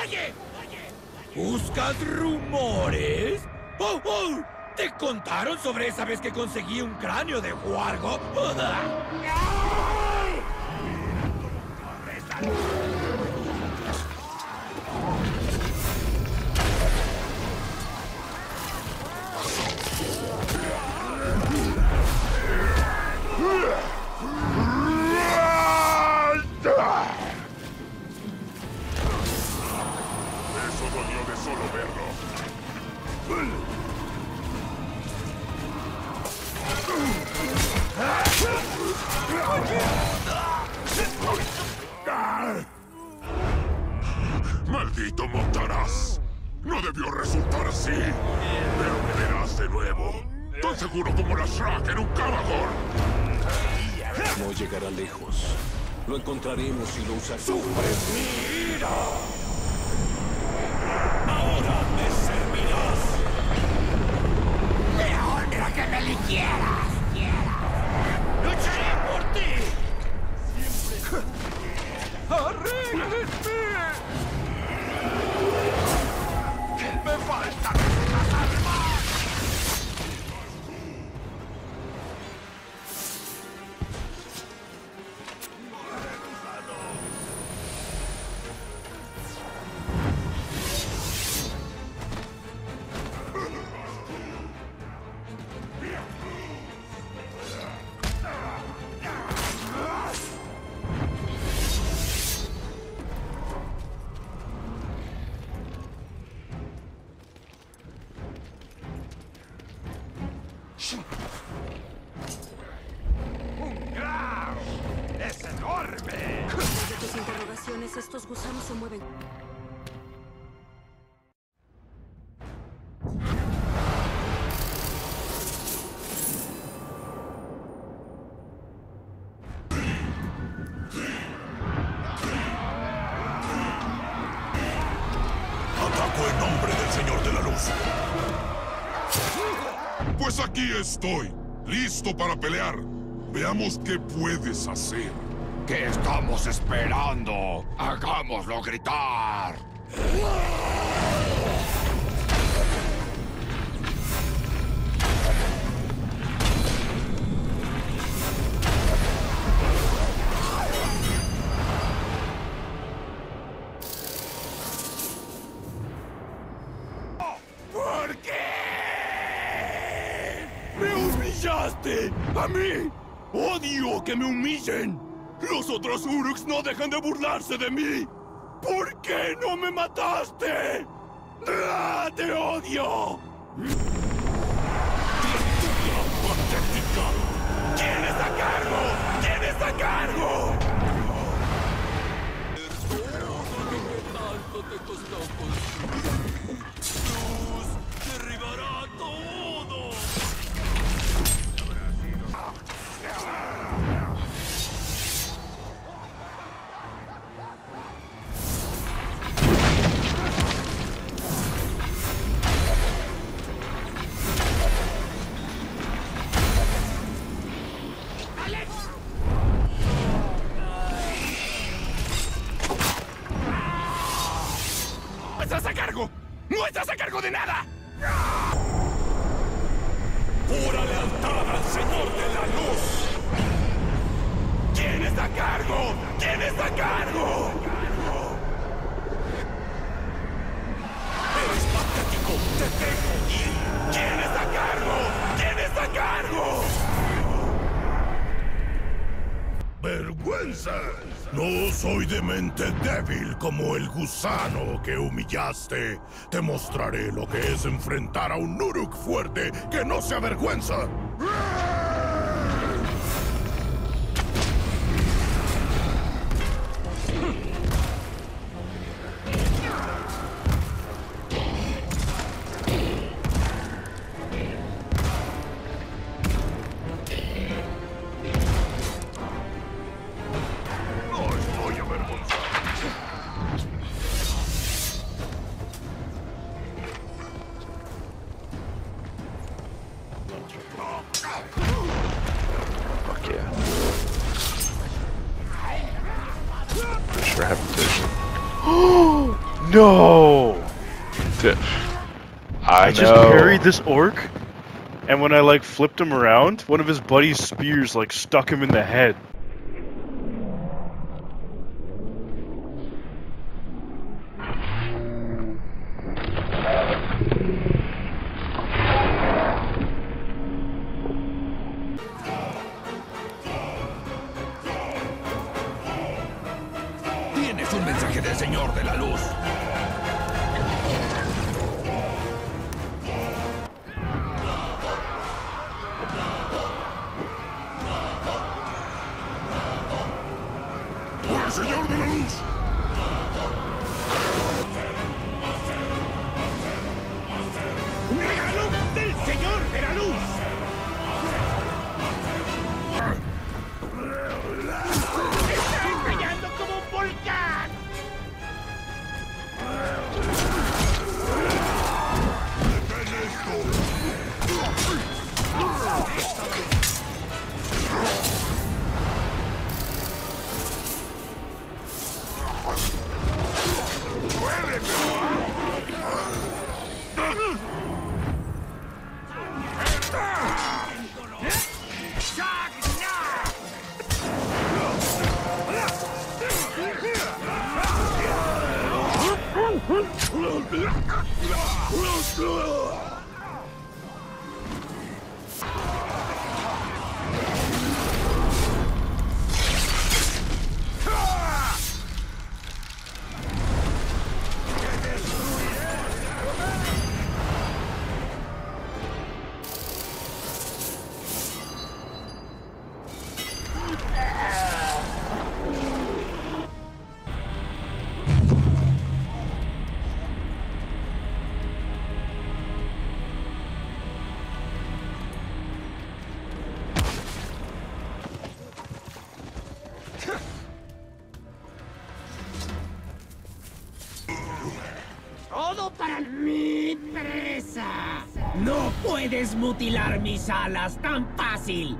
oye. ¿Buscas rumores? ¡Oh, oh! ¿Te contaron sobre esa vez que conseguí un cráneo de Huargo? ¡Maldito Montaraz! No debió resultar así. Pero me verás de nuevo. Tan seguro como la Shrek en un Cavagor. No llegará lejos. Lo encontraremos y lo usaremos. ¡Mira! ¡Ahora me servirás! ¡Me honra que me eligieras! ¡Lucharé por ti! ¡Arréglate! Estos gusanos se mueven. Ataco en nombre del Señor de la Luz. Pues aquí estoy, listo para pelear. Veamos qué puedes hacer. ¿Qué estamos esperando? ¡Hagámoslo gritar! ¿Por qué? ¡Me humillaste! ¡A mí! ¡Odio que me humillen! ¡Los otros Uruks no dejan de burlarse de mí! ¿Por qué no me mataste? ¡Ah, ¡Te odio! ¡Criatura patética! ¿Quién está a cargo? Cargo de nada! ¡Pura lealtad al Señor de la Luz! ¿Quién está a cargo? ¿Quién está a cargo? ¡Eres patético! ¡Te tengo aquí! ¿Quién está a cargo? ¿Quién está a cargo? No soy de mente débil como el gusano que humillaste. Te mostraré lo que es enfrentar a un Uruk fuerte que no se avergüenza. No! I I just know. parried this orc, and when I like flipped him around, one of his buddy's spears like stuck him in the head. Tienes un mensaje del Señor de la Luz. ¡Por el Señor de Ugh. No puedes mutilar mis alas tan fácil.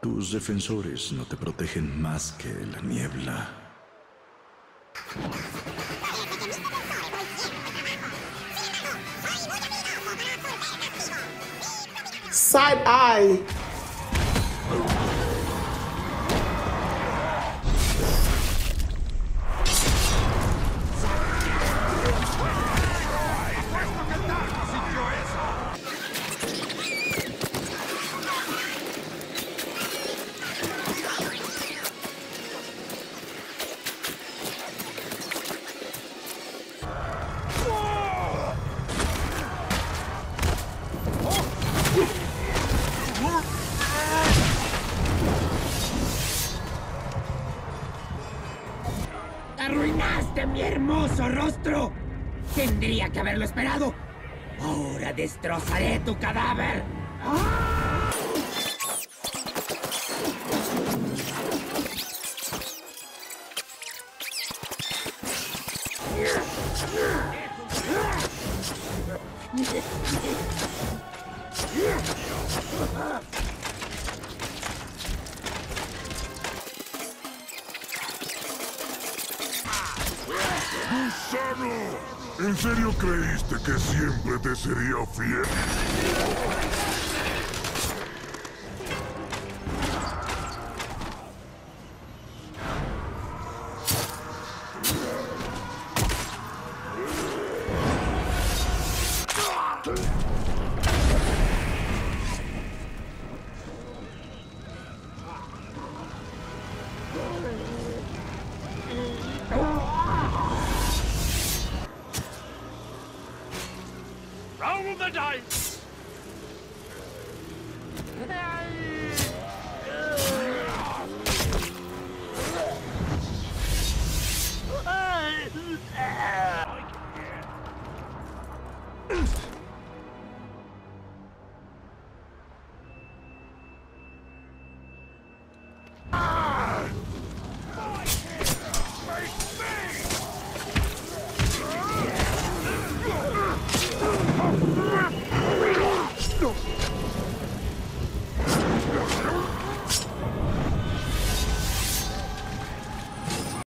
Tus defensores no te protegen más que la niebla. Side eye. ¡Arruinaste mi hermoso rostro! Tendría que haberlo esperado. Ahora destrozaré tu cadáver. ¿En serio creíste que siempre te sería fiel?